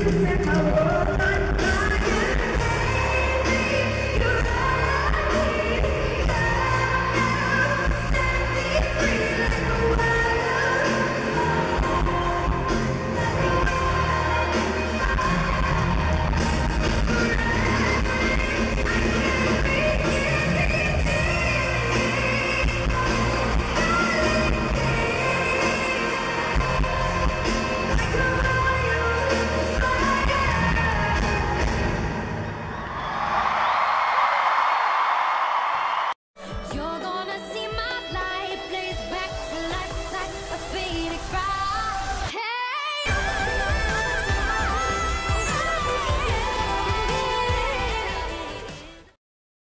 I don't